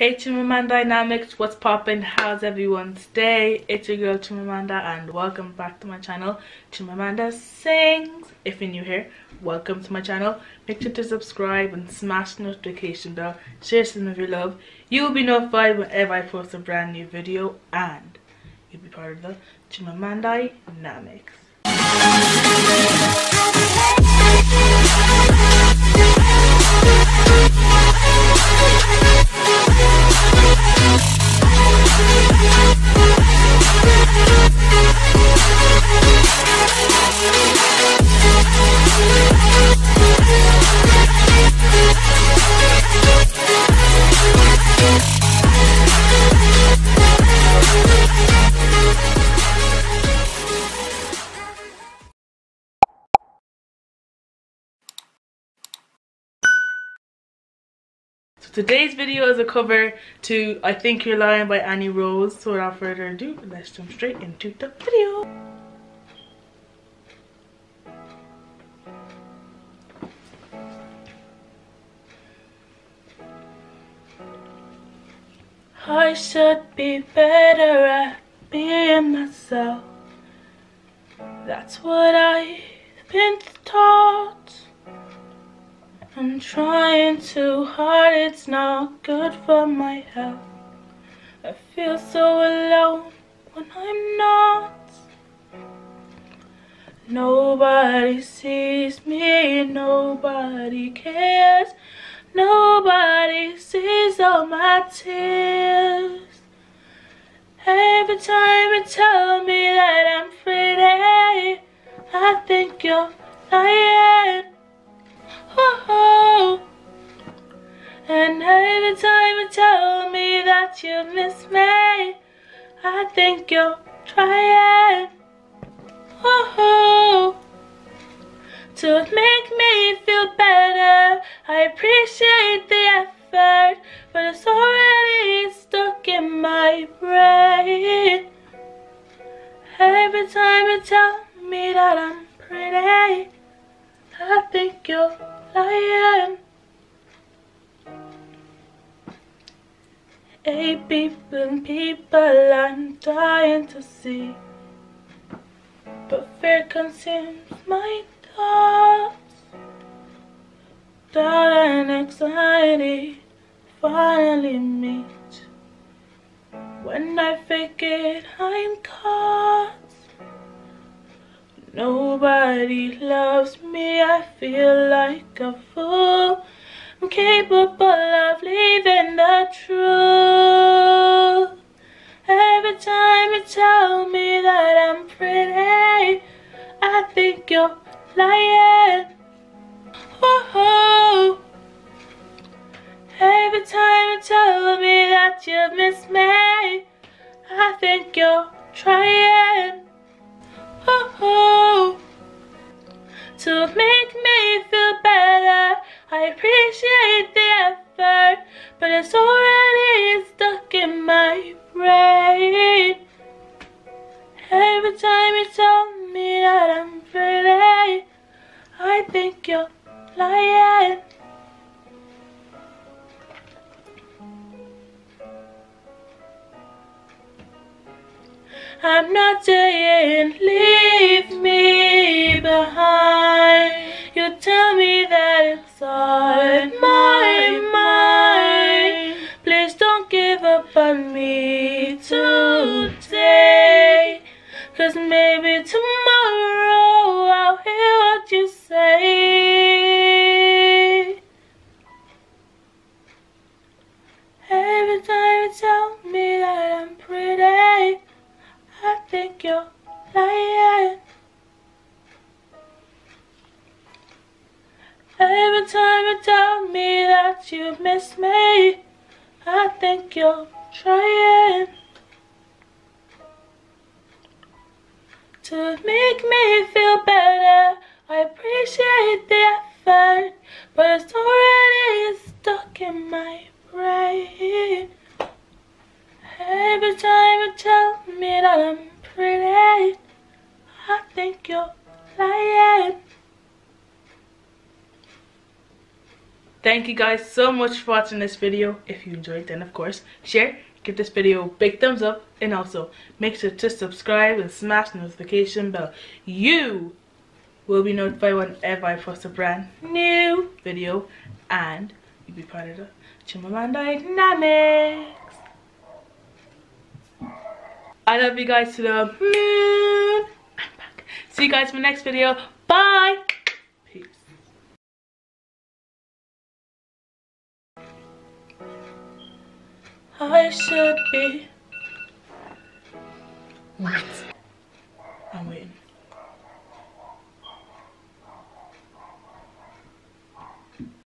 Hey Chimamanda Dynamics, what's poppin'? How's everyone's day? It's your girl Chimamanda and welcome back to my channel Chimamanda Sings. If you're new here, welcome to my channel. Make sure to subscribe and smash the notification bell. Share some of your love. You will be notified whenever I post a brand new video and you'll be part of the Chimamanda Dynamics. Today's video is a cover to I Think You're Lying by Annie Rose. So without further ado, let's jump straight into the video. I should be better at being myself. That's what I've been taught. I'm trying too hard, it's not good for my health. I feel so alone when I'm not. Nobody sees me, nobody cares. Nobody sees all my tears. Every time you tell me that I'm pretty, I think you're lying. Every time you tell me that you miss me, I think you're trying. Oh, to make me feel better. I appreciate the effort, but it's already stuck in my brain. Every time you tell me that I'm pretty, I think you're lying. Eight people, people I'm dying to see. But fear consumes my thoughts. Doubt and anxiety finally meet. When I fake it, I'm caught. Nobody loves me, I feel like a fool. I'm capable of leaving the truth. Every time you tell me that I'm pretty, I think you're lying. Oh, Every time you tell me that you miss me, I think you're trying oh, to make. I appreciate the effort, but it's already stuck in my brain. Every time you tell me that I'm pretty, I think you're lying. I'm not saying leave me behind. You tell me that on my mind. Please don't give up on me today. Cause maybe tomorrow I'll hear what you say. Every time you tell me that I'm pretty. I think you're lying. Tell me that you miss me, I think you're trying to make me feel better. I appreciate the effort, but it's already stuck in my brain. Every time you tell me that I'm pretty, I think you're lying. Thank you guys so much for watching this video. If you enjoyed then of course share give this video a big thumbs up and also make sure to subscribe and smash the notification bell. You will be notified whenever i post a brand new video and you'll be part of the chimamanda dynamics. I love you guys to the moon. I'm back. See you guys in my next video. Bye I should be. What?